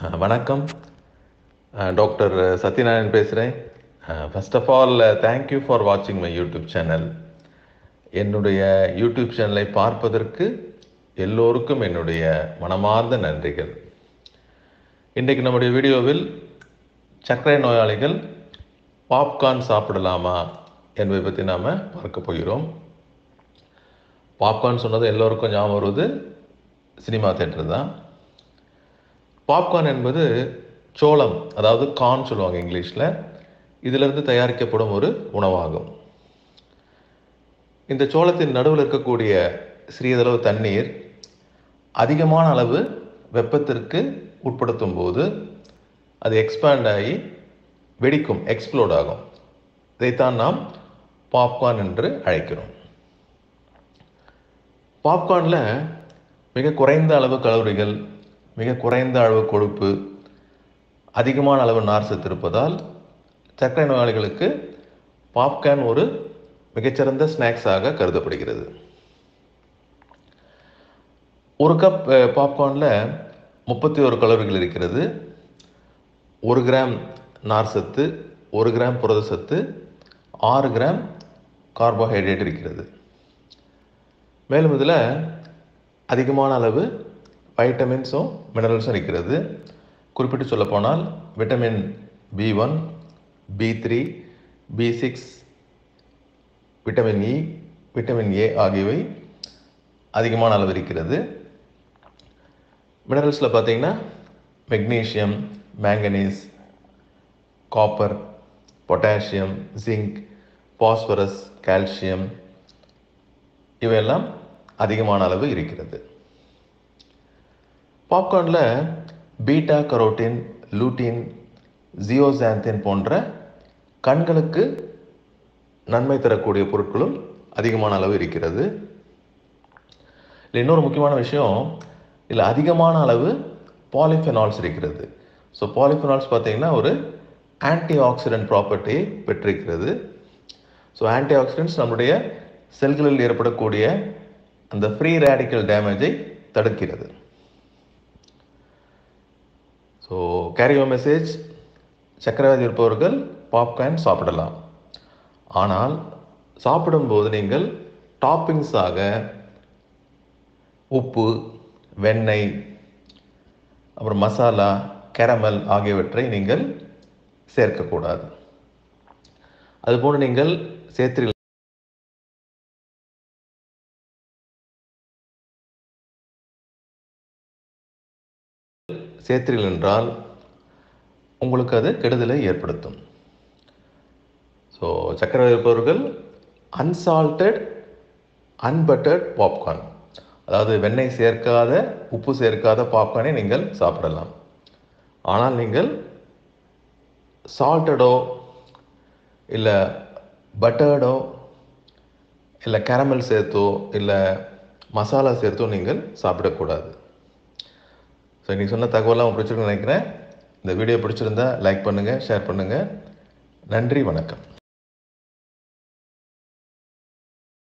வணக்கம். டாக்டர் சத்யநாராயண் பேசுகிறேன் first of all thank you for வாட்சிங் மை யூடியூப் சேனல் என்னுடைய யூடியூப் சேனலை பார்ப்பதற்கு எல்லோருக்கும் என்னுடைய மனமார்ந்த நன்றிகள். இன்றைக்கு நம்முடைய வீடியோவில் சர்க்கரை நோயாளிகள் பாப்கார்ன் சாப்பிடலாமா என்பதை பற்றி நாம் பார்க்க போகிறோம். பாப்கார்ன் சொன்னது எல்லோருக்கும் ஞாபகம் வருவது சினிமா தேட்டர் தான். பாப்கார்ன் என்பது சோளம் அதாவது கார்ன் சொல்லுவாங்க இங்கிலீஷில். இதிலிருந்து தயாரிக்கப்படும் ஒரு உணவாகும். இந்த சோளத்தின் நடுவில் இருக்கக்கூடிய சிறியதளவு தண்ணீர் அதிகமான அளவு வெப்பத்திற்கு உட்படுத்தும் போது அது எக்ஸ்பேண்ட் ஆகி வெடிக்கும் எக்ஸ்ப்ளோட் ஆகும். இதைத்தான் நாம் பாப்கார்ன் என்று அழைக்கிறோம். பாப்கார்னில் மிக குறைந்த அளவு கலோரிகள் மிக குறைந்த அளவு கொழுப்பு அதிகமான அளவு நார் சத்து இருப்பதால் சர்க்கரை நோயாளிகளுக்கு பாப்கார்ன் ஒரு மிகச்சிறந்த ஸ்நாக்ஸாக கருதப்படுகிறது. ஒரு கப் பாப்கார்னில் முப்பத்தி ஒரு கலோரிகள் இருக்கிறது. ஒரு கிராம் நார் சத்து ஒரு கிராம் புரத சத்து ஆறு கிராம் கார்போஹைட்ரேட் இருக்கிறது. மேலும் இதில் அதிகமான அளவு வைட்டமின்ஸும் மினரல்ஸும் இருக்கிறது. குறிப்பிட்டு சொல்லப்போனால் vitamin B one B three B six vitamin E vitamin A ஆகியவை அதிகமான அளவு இருக்கிறது. மினரல்ஸில் பார்த்தீங்கன்னா magnesium manganese copper potassium zinc phosphorus calcium இவையெல்லாம் அதிகமான அளவு இருக்கிறது. பாப்கார்னில் பீட்டா கரோட்டின் லூட்டின் ஜியோசாந்தின் போன்ற கண்களுக்கு நன்மை தரக்கூடிய பொருட்களும் அதிகமான அளவு இருக்கிறது. இல்லை இன்னொரு முக்கியமான விஷயம் இதில் அதிகமான அளவு பாலிஃபெனால்ஸ் இருக்கிறது. ஸோ பாலிஃபெனால்ஸ் பார்த்தீங்கன்னா ஒரு ஆன்டி ஆக்சிடென்ட் ப்ராப்பர்ட்டியை பெற்றிருக்கிறது. ஸோ ஆன்டி ஆக்சிடென்ட்ஸ் நம்முடைய செல்களில் ஏற்படக்கூடிய அந்த ஃப்ரீ ரேடிக்கல் டேமேஜை தடுக்கிறது. ஸோ கேரியோ மெசேஜ் சக்கரவாதி இருப்பவர்கள் பாப்கார்ன் சாப்பிடலாம். ஆனால் சாப்பிடும்போது நீங்கள் டாப்பிங்ஸாக உப்பு வெண்ணெய் அப்புறம் மசாலா கேரமல் ஆகியவற்றை நீங்கள் சேர்க்கக்கூடாது. அதுபோன்று நீங்கள் சேர்த்து சேர்த்தீர்கள் என்றால் உங்களுக்கு அது கெடுதலை ஏற்படுத்தும். ஸோ சக்கரை இருப்பவர்கள் அன்சால்டட் அன்பட்டட் பாப்கார்ன் அதாவது வெண்ணெய் சேர்க்காத உப்பு சேர்க்காத பாப்கார்னை நீங்கள் சாப்பிடலாம். ஆனால் நீங்கள் சால்ட்டடோ இல்லை பட்டர்டோ இல்லை கேரமல் சேர்த்தோ இல்லை மசாலா சேர்த்தோ நீங்கள் சாப்பிடக்கூடாது. ஸோ இன்றைக்கி சொன்ன தகவலாம் உங்களுக்கு பிடிச்சிருக்குன்னு நினைக்கிறேன். இந்த வீடியோ பிடிச்சிருந்தா லைக் பண்ணுங்கள் ஷேர் பண்ணுங்கள் நன்றி வணக்கம்.